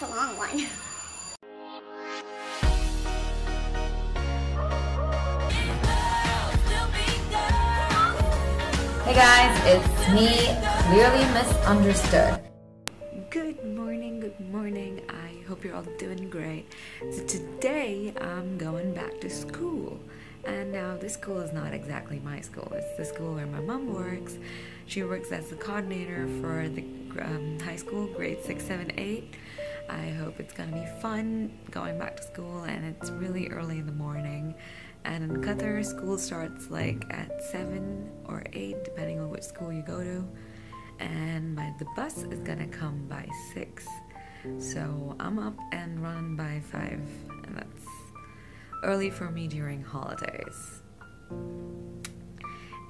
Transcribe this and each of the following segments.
that's a long one. Hey guys, it's me, clearly misunderstood. Good morning, good morning. I hope you're all doing great. So, today I'm going back to school. And now, this school is not exactly my school, it's the school where my mom works. She works as the coordinator for the um, high school, grade 6, 7, 8. I hope it's gonna be fun going back to school, and it's really early in the morning. And in Qatar, school starts like at 7 or 8, depending on which school you go to. And my, the bus is gonna come by 6. So I'm up and run by 5, and that's early for me during holidays.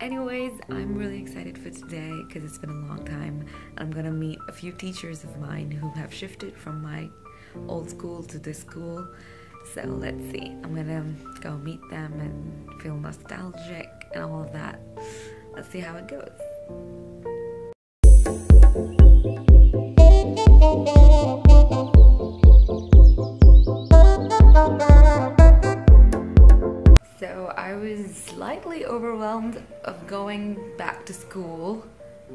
Anyways, I'm really excited for today because it's been a long time. I'm gonna meet a few teachers of mine who have shifted from my old school to this school. So let's see. I'm gonna go meet them and feel nostalgic and all of that. Let's see how it goes. Going back to school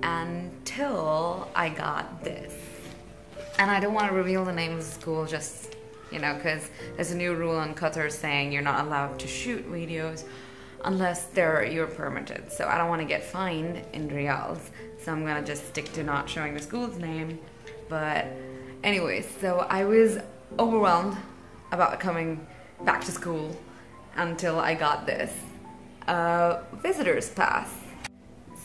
until I got this. And I don't want to reveal the name of the school just, you know, because there's a new rule in Qatar saying you're not allowed to shoot videos unless they're you're permitted. So I don't want to get fined in Riyals. So I'm gonna just stick to not showing the school's name. But anyways, so I was overwhelmed about coming back to school until I got this uh, visitor's pass.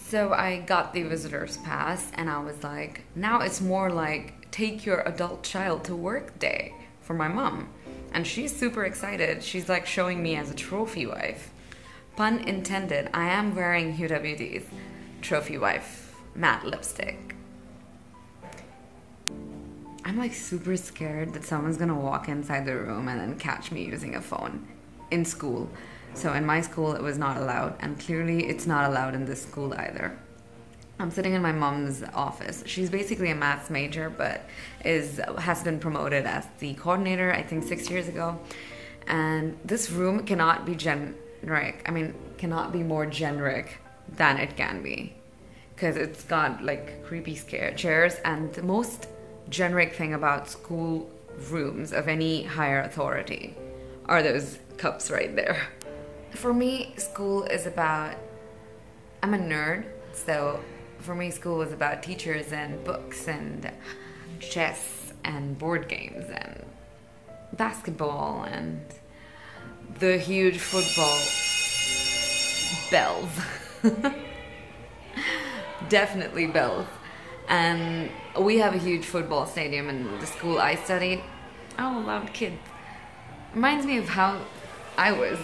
So I got the visitor's pass and I was like, now it's more like take your adult child to work day for my mom. And she's super excited. She's like showing me as a trophy wife. Pun intended, I am wearing UWD's trophy wife matte lipstick. I'm like super scared that someone's gonna walk inside the room and then catch me using a phone in school. So in my school, it was not allowed, and clearly, it's not allowed in this school either. I'm sitting in my mom's office. She's basically a maths major, but is has been promoted as the coordinator. I think six years ago, and this room cannot be generic. I mean, cannot be more generic than it can be, because it's got like creepy scare chairs, and the most generic thing about school rooms of any higher authority are those cups right there. For me, school is about. I'm a nerd, so for me, school was about teachers and books and chess and board games and basketball and the huge football bells. Definitely bells. And we have a huge football stadium in the school I studied. Oh, loud kids. Reminds me of how I was.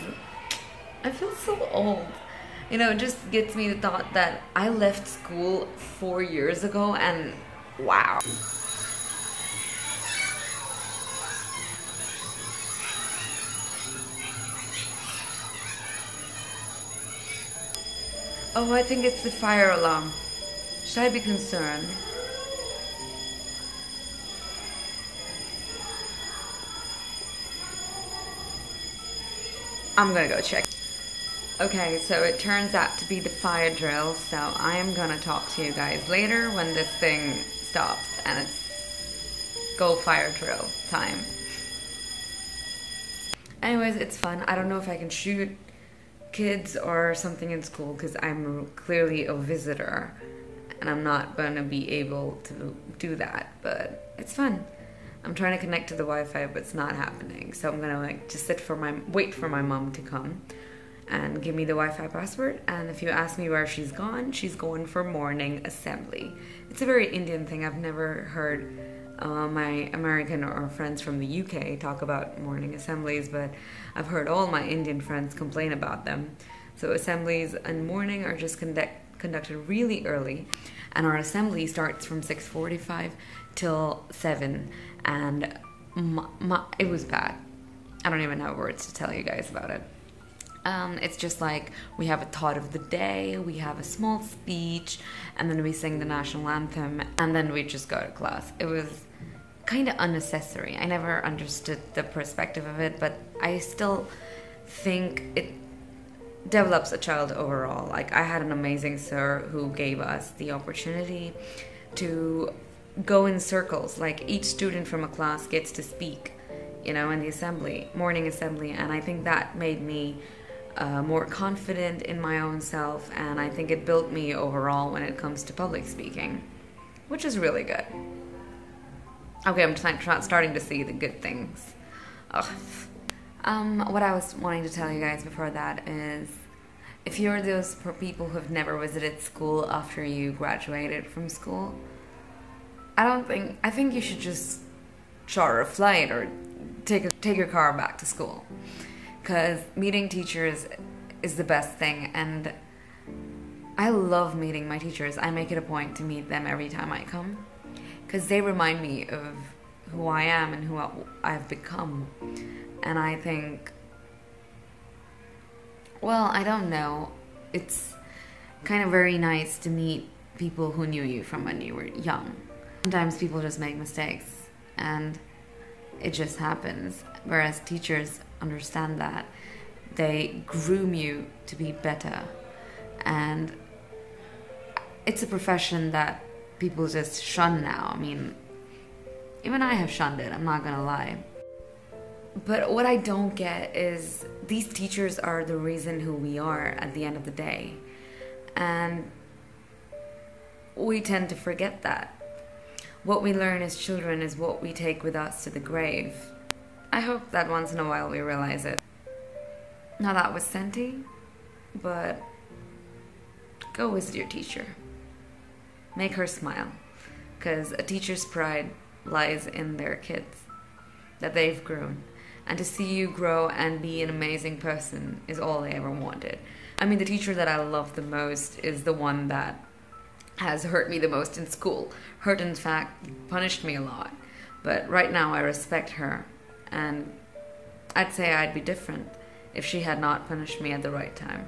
I feel so old. You know, it just gets me the thought that I left school four years ago and wow. Oh, I think it's the fire alarm. Should I be concerned? I'm gonna go check. Okay, so it turns out to be the fire drill, so I am gonna talk to you guys later when this thing stops and it's go fire drill time. Anyways, it's fun. I don't know if I can shoot kids or something in school because I'm clearly a visitor and I'm not gonna be able to do that, but it's fun. I'm trying to connect to the Wi-Fi, but it's not happening. So I'm gonna like just sit for my wait for my mom to come and give me the Wi-Fi password. And if you ask me where she's gone, she's going for morning assembly. It's a very Indian thing. I've never heard uh, my American or friends from the UK talk about morning assemblies, but I've heard all my Indian friends complain about them. So assemblies in morning are just conduct, conducted really early, and our assembly starts from 6:45 till 7 and my, my, it was bad. I don't even have words to tell you guys about it. Um, it's just like we have a thought of the day, we have a small speech, and then we sing the national anthem, and then we just go to class. It was kind of unnecessary. I never understood the perspective of it, but I still think it develops a child overall. Like I had an amazing sir who gave us the opportunity to go in circles. Like each student from a class gets to speak, you know, in the assembly, morning assembly, and I think that made me uh, more confident in my own self, and I think it built me overall when it comes to public speaking, which is really good. Okay, I'm t- starting to see the good things. Ugh. Um, what I was wanting to tell you guys before that is if you're those people who have never visited school after you graduated from school, I don't think, I think you should just charter a flight or take, a, take your car back to school because meeting teachers is the best thing and I love meeting my teachers. I make it a point to meet them every time I come because they remind me of who I am and who I've become. And I think, well, I don't know. It's kind of very nice to meet people who knew you from when you were young. Sometimes people just make mistakes and it just happens. Whereas teachers understand that. They groom you to be better. And it's a profession that people just shun now. I mean, even I have shunned it, I'm not gonna lie. But what I don't get is these teachers are the reason who we are at the end of the day. And we tend to forget that. What we learn as children is what we take with us to the grave. I hope that once in a while we realize it. Now that was Senti, but go visit your teacher. Make her smile, because a teacher's pride lies in their kids, that they've grown. And to see you grow and be an amazing person is all they ever wanted. I mean, the teacher that I love the most is the one that has hurt me the most in school. Hurt, in fact, punished me a lot. But right now, I respect her and I'd say I'd be different if she had not punished me at the right time.